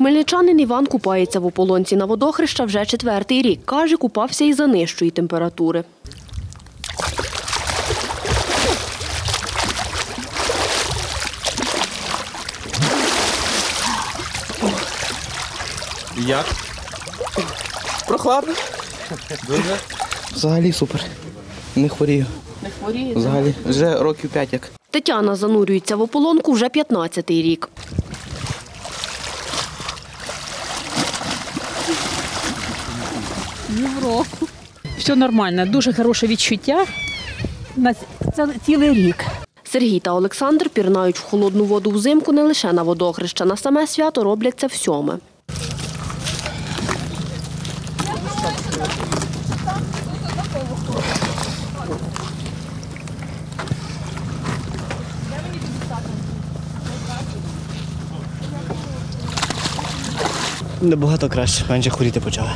Хмельничанин Іван купається в ополонці на водохреща вже четвертий рік. Каже, купався і за нижчої температури. Як? Прохладно. Дуже. Взагалі супер. Не хворію. Не хворіє? Взагалі. Вже років п'ять як. Тетяна занурюється в ополонку вже 15-й рік. Півроку. Все нормально, дуже хороше відчуття. На цілий рік. Сергій та Олександр пірнають в холодну воду взимку не лише на водохреща. На саме свято роблять це всьоме. Набагато краще, менше хворіти почали.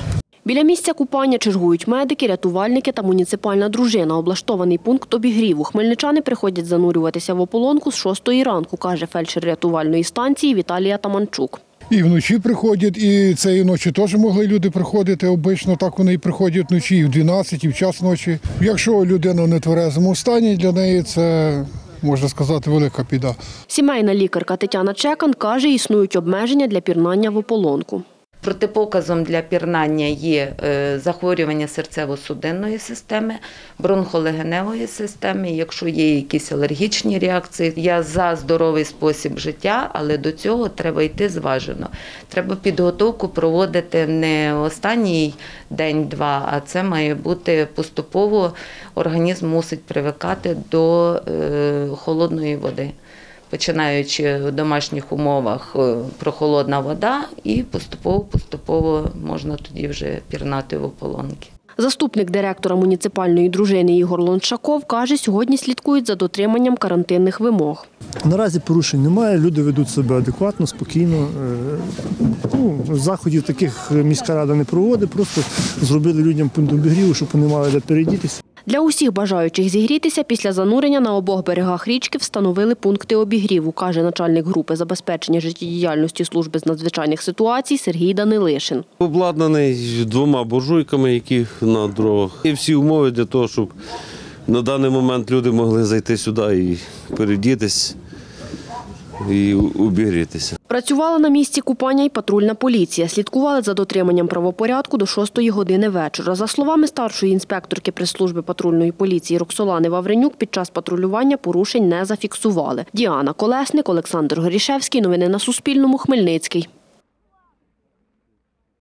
Біля місця купання чергують медики, рятувальники та муніципальна дружина. Облаштований пункт обігріву. Хмельничани приходять занурюватися в ополонку з 6 ранку, каже фельдшер рятувальної станції Віталія Таманчук. І вночі приходять, і цієї ночі теж могли люди приходити. Обично так вони і приходять вночі, і в 12, і в час ночі. Якщо людина в нетверезому стані, для неї це можна сказати велика біда. Сімейна лікарка Тетяна Чекан каже, існують обмеження для пірнання в ополонку. Протипоказом для пірнання є е, захворювання серцево-судинної системи, бронхолегеневої системи. Якщо є якісь алергічні реакції, я за здоровий спосіб життя, але до цього треба йти зважено. Треба підготовку проводити не останній день-два, а це має бути поступово. Організм мусить привикати до е, холодної води починаючи в домашніх умовах е, прохолодна вода, і поступово-поступово можна тоді вже пірнати в ополонки. Заступник директора муніципальної дружини Ігор Лончаков каже, сьогодні слідкують за дотриманням карантинних вимог. Наразі порушень немає, люди ведуть себе адекватно, спокійно. Е, Ну, заходів таких міська рада не проводить, просто зробили людям пункт обігріву, щоб вони мали де передітися. Для усіх бажаючих зігрітися після занурення на обох берегах річки встановили пункти обігріву, каже начальник групи забезпечення життєдіяльності служби з надзвичайних ситуацій Сергій Данилишин. Обладнаний двома буржуйками, які на дровах. І всі умови для того, щоб на даний момент люди могли зайти сюди і передітись і обігрітися. Працювала на місці купання й патрульна поліція. Слідкували за дотриманням правопорядку до 6 години вечора. За словами старшої інспекторки прес-служби патрульної поліції Роксолани Вавренюк, під час патрулювання порушень не зафіксували. Діана Колесник, Олександр Горішевський. Новини на Суспільному. Хмельницький.